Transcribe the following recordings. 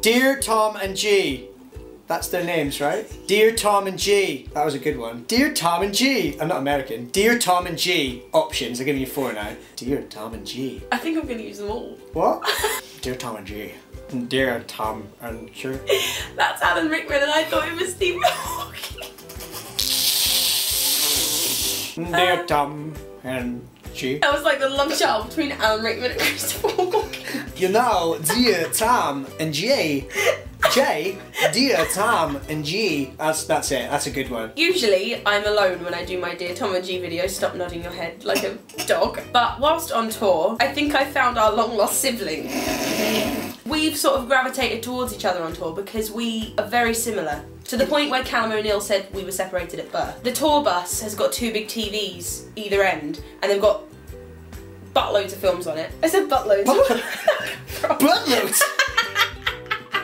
Dear Tom and Gi. That's their names, right? Dear Tom and Gi. That was a good one. Dear Tom and Gi. I'm not American. Dear Tom and Gi. Options. I'm giving you four now. Dear Tom and Gi. I think I'm going to use them all. What? Dear Tom and Gi. Dear Tom and Gi. That's Alan Rickman and I thought it was Steve Hawking. Dear Tom and Gi. That was like the love child between Alan Rickman and Christopher. You know, dear Tom and J. J. Dear Tom and Gi. That's that's it. That's a good one. Usually, I'm alone when I do my Dear Tom and Gi video. Stop nodding your head like a dog. But whilst on tour, I think I found our long lost sibling. We've sort of gravitated towards each other on tour because we are very similar. To the point where Callum O'Neill said we were separated at birth. The tour bus has got two big TVs either end, and they've got buttloads of films on it. I said buttloads. Buttloads.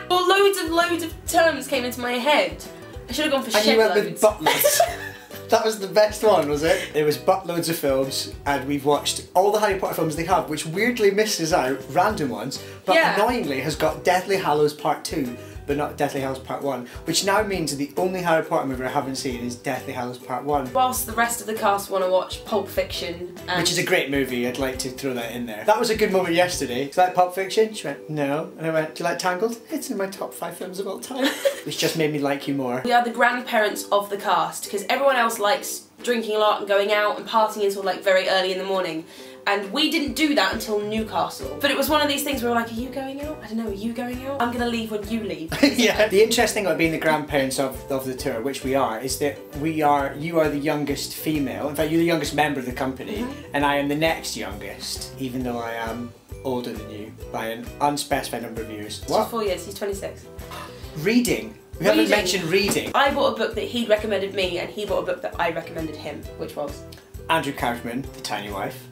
Well, loads of loads of terms came into my head. I should have gone for And you went with shitloads. buttloads. that was the best one, was it? There was buttloads of films, and we've watched all the Harry Potter films they have, which weirdly misses out random ones, but Yeah. annoyingly has got Deathly Hallows Part 2, but not Deathly Hallows Part 1, which now means that the only Harry Potter movie I haven't seen is Deathly Hallows Part 1. Whilst the rest of the cast want to watch Pulp Fiction, and Which is a great movie, I'd like to throw that in there. That was a good moment yesterday. Is like Pulp Fiction? She went, no. And I went, do you like Tangled? It's in my top five films of all time. Which just made me like you more. we are the grandparents of the cast because everyone else likes drinking a lot and going out and partying until like very early in the morning. And we didn't do that until Newcastle. But it was one of these things where we're like, are you going out? I don't know, are you going out? I'm gonna leave when you leave. yeah. The interesting thing about being the grandparents of, of the tour, which we are, is that we are you are the youngest female. In fact, you're the youngest member of the company, mm-hmm. and I am the next youngest, even though I am older than you by an unspecified number of years. Just What? four years, he's 26. Reading. We haven't Reading. mentioned reading. I bought a book that he recommended me and he bought a book that I recommended him, which was Andrew Kaufman, The Tiny Wife,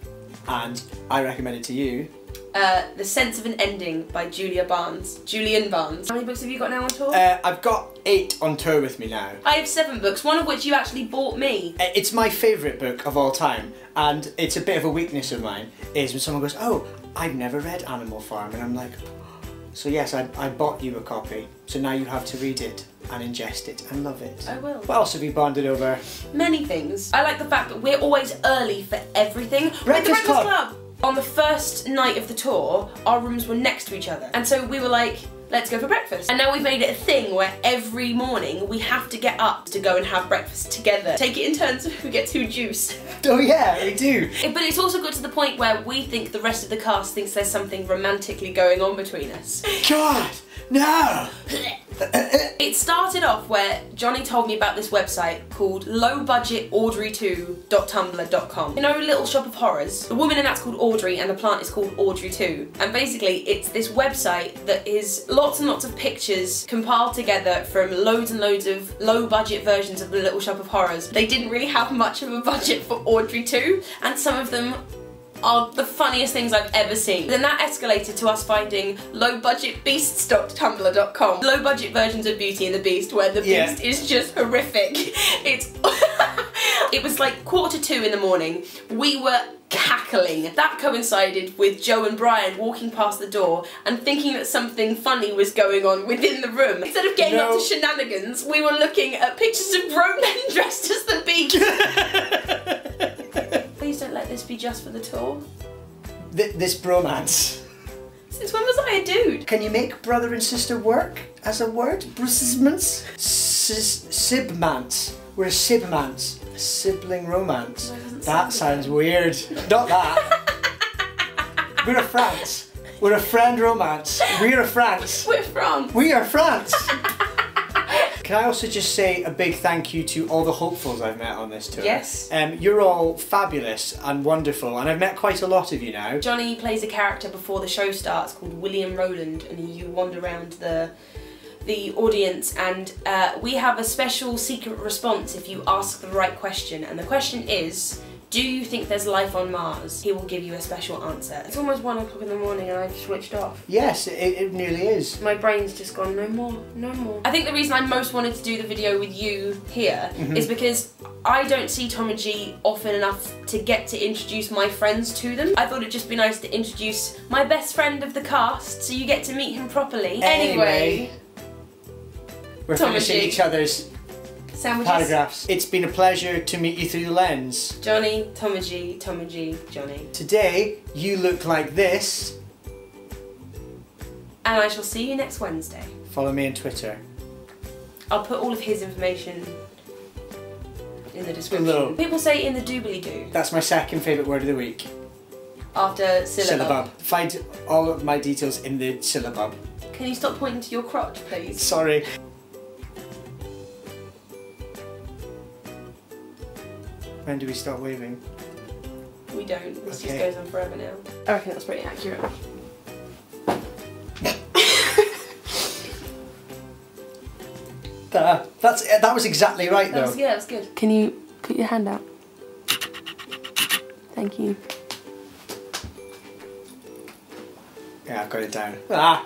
and I recommend it to you. uh, The Sense of an Ending by Julia Barnes. Julian Barnes. How many books have you got now on tour? Uh, I've got eight on tour with me now. I have seven books, one of which you actually bought me. Uh, It's my favourite book of all time, and it's a bit of a weakness of mine, is when someone goes, Oh, I've never read Animal Farm, and I'm like, So, yes, I, I bought you a copy, so now you have to read it and ingest it and love it. I will. What else have you bonded over? Many things. I like the fact that we're always early for everything. With the Breakfast Breakfast Club. Club. On the first night of the tour, our rooms were next to each other. And so we were like, let's go for breakfast. And now we've made it a thing where every morning we have to get up to go and have breakfast together. Take it in turns who gets who juice. Oh, yeah, we do. But it's also got to the point where we think the rest of the cast thinks there's something romantically going on between us. God, no! It started off where Jonny told me about this website called lowbudgetaudrey2.tumblr.com. You know Little Shop of Horrors? The woman in that's called Audrey and the plant is called Audrey2. And basically it's this website that is lots and lots of pictures compiled together from loads and loads of low budget versions of the Little Shop of Horrors. They didn't really have much of a budget for Audrey 2 and some of them are the funniest things I've ever seen. Then that escalated to us finding lowbudgetbeasts.tumblr.com. Low budget versions of Beauty and the Beast where the Yeah. beast is just horrific. It's It was like quarter two in the morning. We were cackling. That coincided with Joe and Brian walking past the door and thinking that something funny was going on within the room. Instead of getting up to shenanigans, we were looking at pictures of grown men dressed as the beast. Please don't let this be just for the tour. Th- this bromance. Since when was I a dude? Can you make brother and sister work as a word? Brusmans? Sis- Sibmance. We're a sibmance. A sibling romance. That That sounds weird. Not that. We're a France. We're a friend romance. We're a France. We're from. We are France. Can I also just say a big thank you to all the hopefuls I've met on this tour? Yes. Um, you're all fabulous and wonderful, and I've met quite a lot of you now. Jonny plays a character before the show starts called William Rowland, and you wander around the the audience, and uh, we have a special secret response if you ask the right question. And the question is. Do you think there's life on Mars? He will give you a special answer. It's almost one o'clock in the morning and I've switched off. Yes, it, it nearly is. My brain's just gone, no more, no more. I think the reason I most wanted to do the video with you here mm-hmm. is because I don't see Tom and Gi often enough to get to introduce my friends to them. I thought it'd just be nice to introduce my best friend of the cast so you get to meet him properly. Anyway, We're Tom finishing each other's sandwiches. paragraphs. It's been a pleasure to meet you through the lens. Jonny, Tom and Gi, Tom Gi, Jonny. Today, you look like this. And I shall see you next Wednesday. Follow me on Twitter. I'll put all of his information in the description. Little- People say in the doobly doo That's my second favourite word of the week. after syllabub. Syllabub. Find all of my details in the syllabub. Can you stop pointing to your crotch, please? Sorry. When do we start waving? We don't. This Okay. just goes on forever now. I reckon that's pretty accurate. That, that's that was exactly right That though. was, yeah, that was good. Can you put your hand out? Thank you. Yeah, I've got it down. Ah,